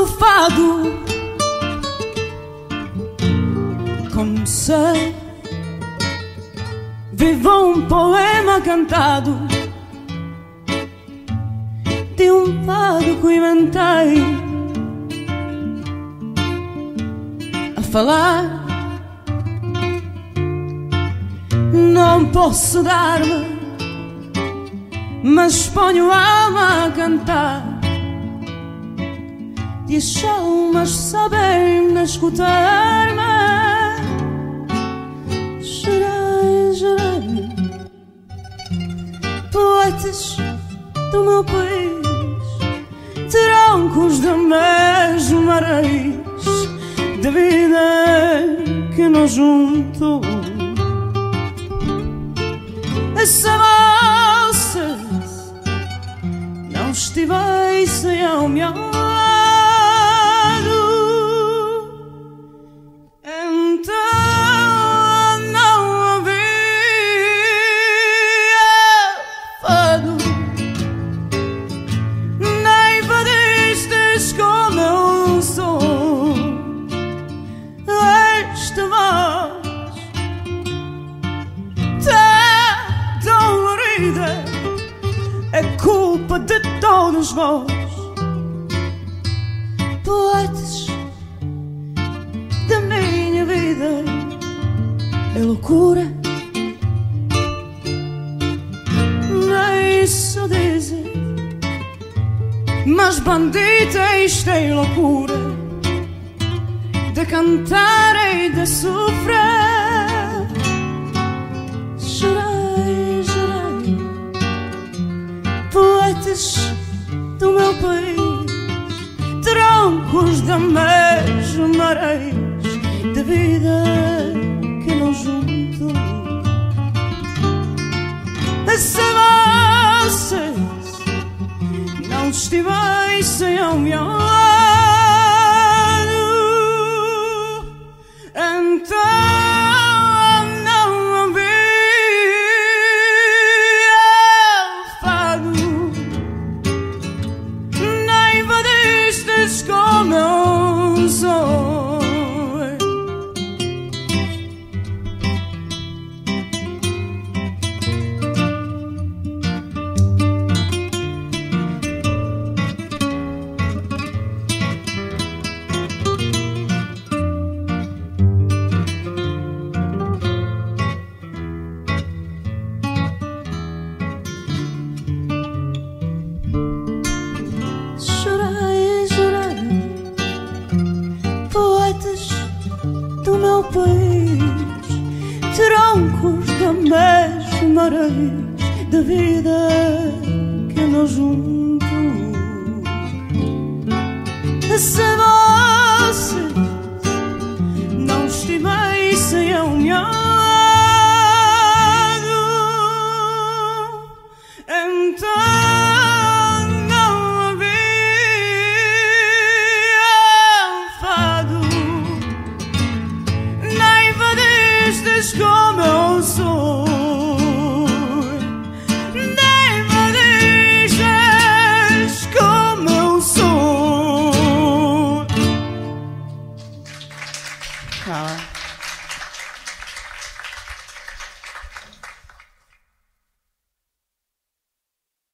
do fado Como sei, Viva um poema cantado De um fado que inventei. A falar Não posso dar-me Mas ponho a alma a cantar. E as almas sabem escutar-me. Gerai, gerai, poetas do meu país, troncos da mesma raiz da vida que nos juntou. Essa voz não estivesse ao meu é culpa de todos vós, poetas da minha vida. É loucura, nem isso dizem, mas bandita, isto é loucura de cantar e de sofrer. do meu país, troncos da mesma raiz de vida que não junto. Se vocês não estivessem ao meu lado, troncos da mesma raiz da vida que nos juntou. 好